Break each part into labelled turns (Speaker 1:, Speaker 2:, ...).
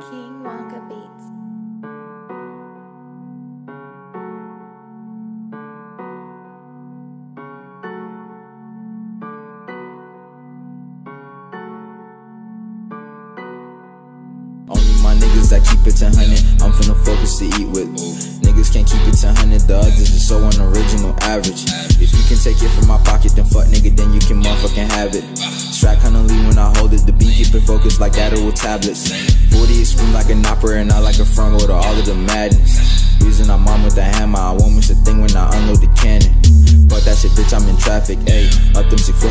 Speaker 1: King Wonka Beats.
Speaker 2: Only my niggas that keep it 100. I'm finna focus to eat with. Niggas can't keep it 100. The others are so unoriginal, average. If you can take it from my pocket, then fuck nigga, then you can motherfucking have it. Strike kinda lean when I hold it. The beat keep it focused like Adderall tablets. 48 scream like an opera, and I like a front row to all of the madness.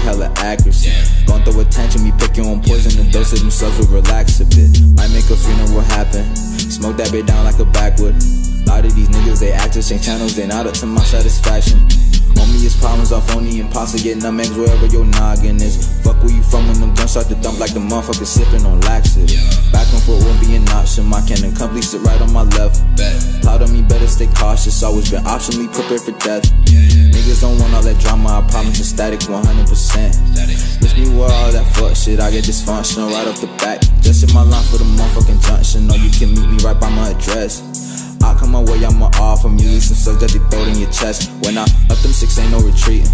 Speaker 2: Hella accuracy. Gon' throw attention, me pick your own poison, the dose of themselves will relax a bit. Might make a funeral happen. Smoke that bit down like a backwood. lot of these niggas, they act actors, change channels, they not up to my satisfaction. On me is problems off only imposter getting them eggs wherever your noggin is. Fuck where you from when them guns start to dump like the motherfucker sipping on laxative. Back and forth won't be an option. My cannon complete sit right on my left. Plot on me better stay cautious. Always been optionally prepared for death. Niggas don't want all that drama. I promise it's static 100%. Miss me with all that fuck shit. I get dysfunctional right off the bat. Just in my line for the motherfucking junction. Or you can meet me right by my address. I come my way, I'ma offer leave some slugs that they throw in your chest. When I up them six, ain't no retreating.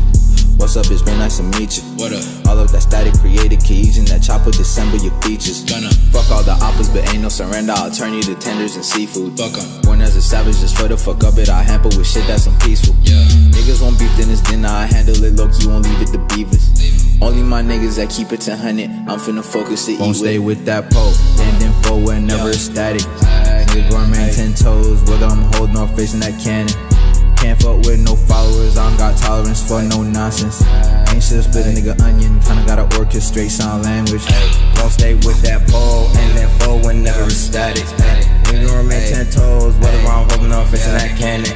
Speaker 2: What's up, it's been nice to meet you.
Speaker 3: What up?
Speaker 2: All of that static created keys and that chopper December your features.
Speaker 3: Gunna.
Speaker 2: Fuck all the oppas, but ain't no surrender. I'll turn you to tenders and seafood.
Speaker 3: Fuck 'em.
Speaker 2: Born as a savage, just for the fuck up it. I hamper with shit that's unpeaceful.
Speaker 3: Yeah.
Speaker 2: Niggas won't beef, then it's dinner. I handle it low key, won't leave it to beavers. Only my niggas that keep it to 100. I'm finna focus to
Speaker 4: Won't stay
Speaker 2: with.
Speaker 4: with that pole. Then forward, never
Speaker 3: Yeah.
Speaker 4: static. Nigga man ten toes, whether I'm holding or facing that cannon. Can't fuck with no followers, I don't got tolerance for no nonsense. Ain't shit a nigga onion, kinda gotta orchestrate sign language. Won't stay with that pole, and then forward, never static. Nigga remain ten toes, whether I'm or facing that cannon.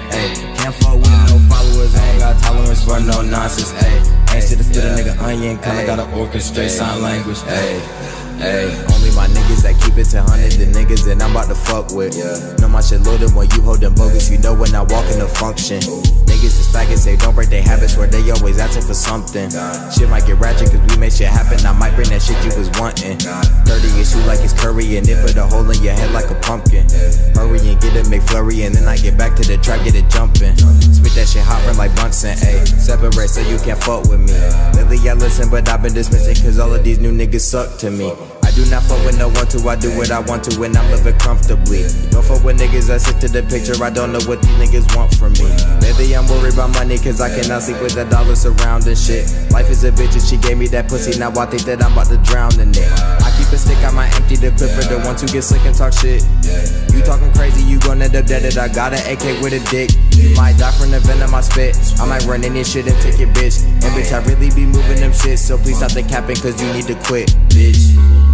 Speaker 4: Can't fuck with no followers, I ain't got tolerance for no nonsense. Ay. Ain't a nigga onion, kinda gotta orchestrate sign language. Ay. Ay, only my niggas that keep it to hundred, the niggas that I'm about to fuck with. Know my shit loaded when you holdin' bogus, you know when I walk in the function. Niggas is faggots, they don't break their habits where they always asking for something. Shit might get ratchet cause we make shit happen, I might bring that shit you was wanting. 30 and shoot like it's curry and it put a hole in your head like a pumpkin. Flurry, and then I get back to the trap, get it jumping. Spit that shit hopping like Bunsen, ayy. Separate so you can't fuck with me. Lately I listen, but I've been dismissing cause all of these new niggas suck to me. I do not fuck with no one to, I do what I want to and I'm living comfortably. Don't fuck with niggas that sit to the picture, I don't know what these niggas want from me. Lately I'm worried about money cause I cannot sleep with the dollars surrounding shit. Life is a bitch and she gave me that pussy, now I think that I'm about to drown in it. I keep a stick, I might empty the clip for the ones who get sick and talk shit. You talking crazy, you gon' end up dead. I got an AK with a dick. You might die from the venom I spit. I might run in this shit and take it, bitch. And bitch, I really be moving them shit. So please stop the capping, cause you need to quit, bitch.